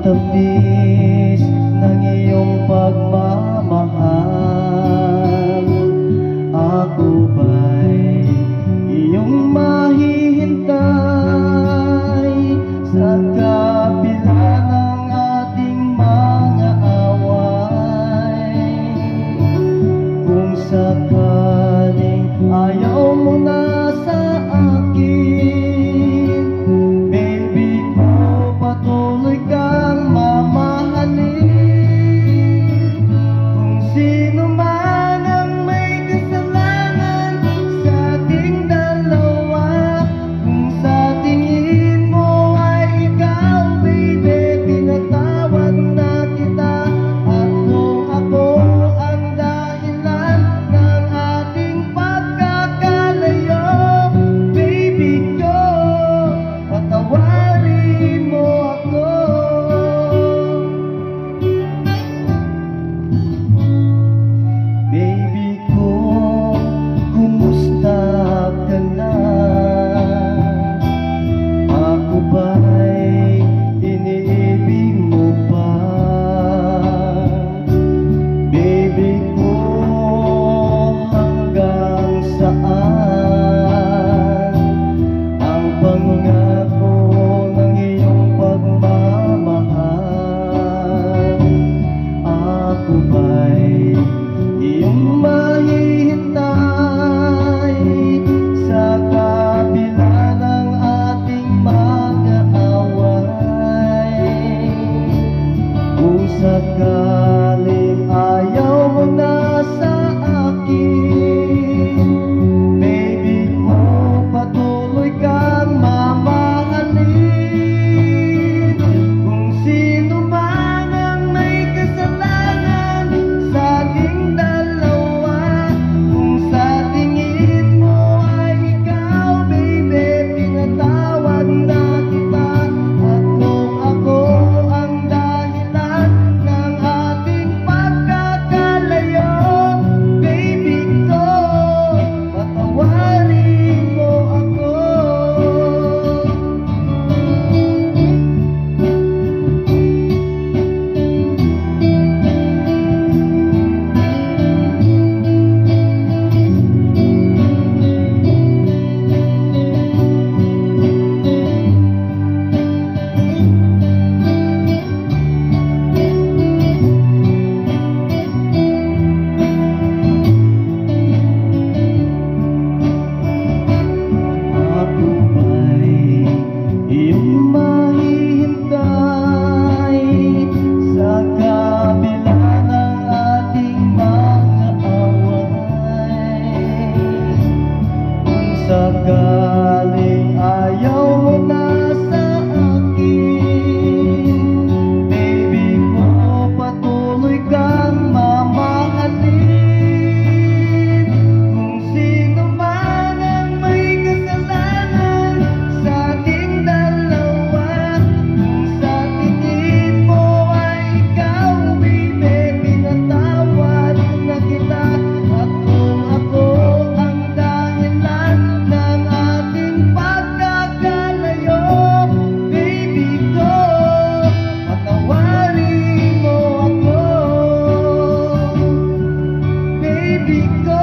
tamis ng iyong pagmamahal. Ako ba'y iyong mahihintay? Sa kabila ng ating mga away Kung sakali finger